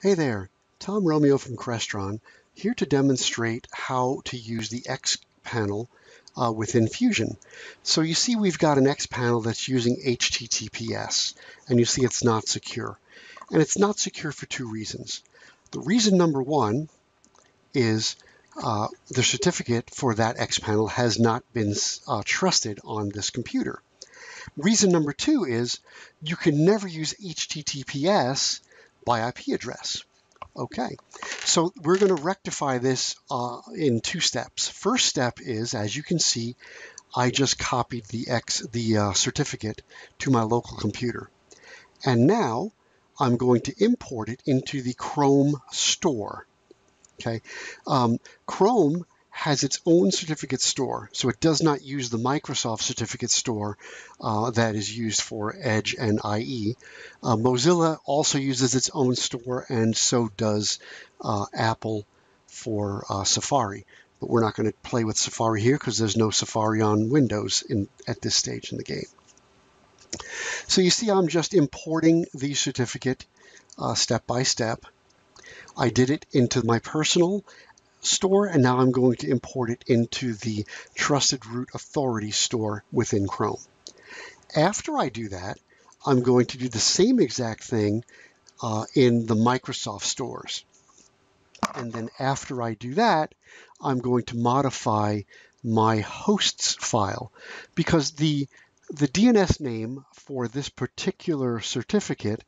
Hey there, Tom Romeo from Crestron, here to demonstrate how to use the X panel uh, within Fusion. So you see we've got an X panel that's using HTTPS, and you see it's not secure. And it's not secure for two reasons. The reason number one is uh, the certificate for that X panel has not been uh, trusted on this computer. Reason number two is you can never use HTTPS by IP address. Okay, so we're going to rectify this uh, in two steps. First step is, as you can see, I just copied the X the uh, certificate to my local computer. And now I'm going to import it into the Chrome store. Okay, um, Chrome has its own certificate store, so it does not use the Microsoft certificate store uh, that is used for Edge and IE. Uh, Mozilla also uses its own store, and so does uh, Apple for uh, Safari. But we're not going to play with Safari here because there's no Safari on Windows in, at this stage in the game. So you see I'm just importing the certificate uh, step by step. I did it into my personal store, and now I'm going to import it into the Trusted Root Authority store within Chrome. After I do that, I'm going to do the same exact thing uh, in the Microsoft stores. And then after I do that, I'm going to modify my hosts file because the the DNS name for this particular certificate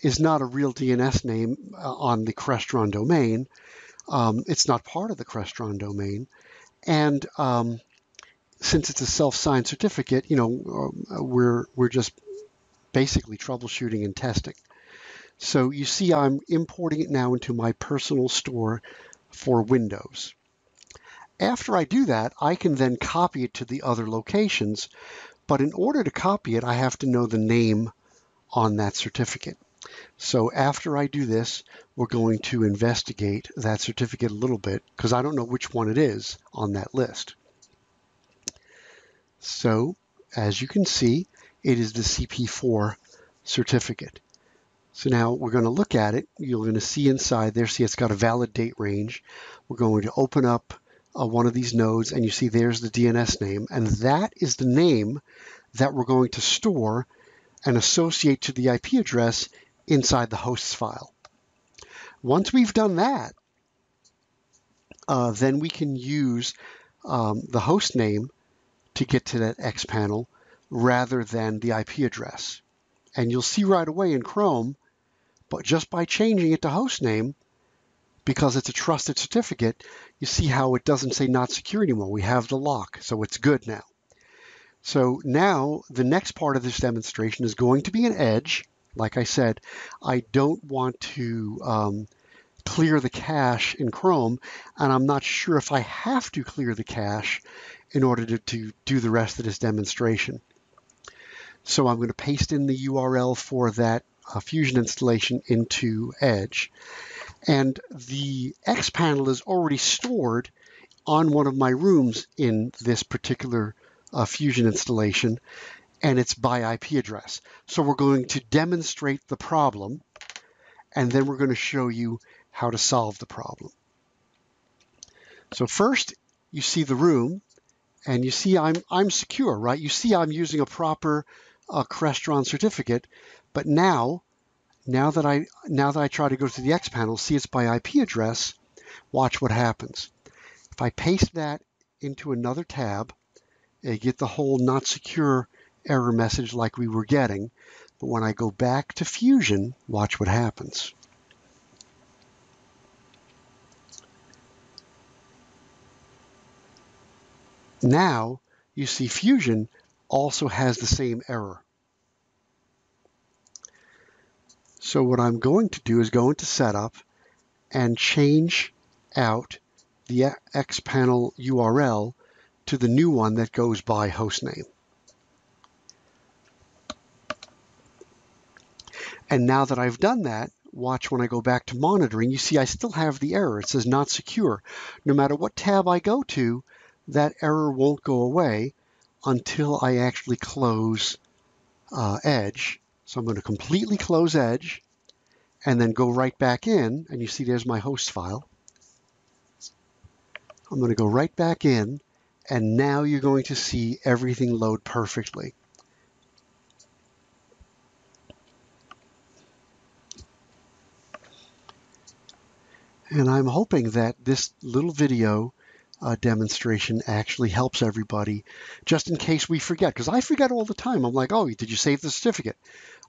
is not a real DNS name uh, on the Crestron domain. Um, it's not part of the Crestron domain. And um, since it's a self-signed certificate, you know, uh, we're, we're just basically troubleshooting and testing. So you see I'm importing it now into my personal store for Windows. After I do that, I can then copy it to the other locations. But in order to copy it, I have to know the name on that certificate. So after I do this, we're going to investigate that certificate a little bit because I don't know which one it is on that list. So as you can see, it is the CP4 certificate. So now we're going to look at it. You're going to see inside there, see it's got a valid date range. We're going to open up uh, one of these nodes and you see there's the DNS name and that is the name that we're going to store and associate to the IP address inside the hosts file. Once we've done that, uh, then we can use um, the host name to get to that X panel rather than the IP address. And you'll see right away in Chrome, but just by changing it to host name, because it's a trusted certificate, you see how it doesn't say not secure anymore. We have the lock, so it's good now. So now the next part of this demonstration is going to be an edge like I said, I don't want to um, clear the cache in Chrome, and I'm not sure if I have to clear the cache in order to, to do the rest of this demonstration. So I'm going to paste in the URL for that uh, Fusion installation into Edge. And the X panel is already stored on one of my rooms in this particular uh, Fusion installation and it's by IP address. So we're going to demonstrate the problem, and then we're going to show you how to solve the problem. So first, you see the room, and you see I'm, I'm secure, right? You see I'm using a proper uh, Crestron certificate, but now, now that I now that I try to go to the X panel, see it's by IP address, watch what happens. If I paste that into another tab, I get the whole not secure error message like we were getting. But when I go back to Fusion, watch what happens. Now you see Fusion also has the same error. So what I'm going to do is go into Setup and change out the Xpanel URL to the new one that goes by hostname. And now that I've done that, watch when I go back to monitoring, you see I still have the error. It says not secure. No matter what tab I go to, that error won't go away until I actually close uh, Edge. So I'm going to completely close Edge. and then go right back in, and you see there's my host file. I'm going to go right back in, and now you're going to see everything load perfectly. And I'm hoping that this little video uh, demonstration actually helps everybody just in case we forget. Because I forget all the time. I'm like, oh, did you save the certificate?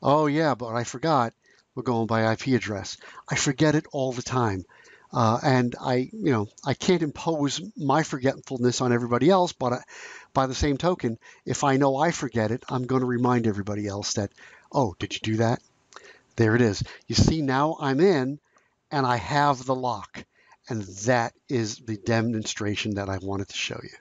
Oh, yeah, but I forgot. We're going by IP address. I forget it all the time. Uh, and I, you know, I can't impose my forgetfulness on everybody else, but I, by the same token, if I know I forget it, I'm going to remind everybody else that, oh, did you do that? There it is. You see, now I'm in, and I have the lock. And that is the demonstration that I wanted to show you.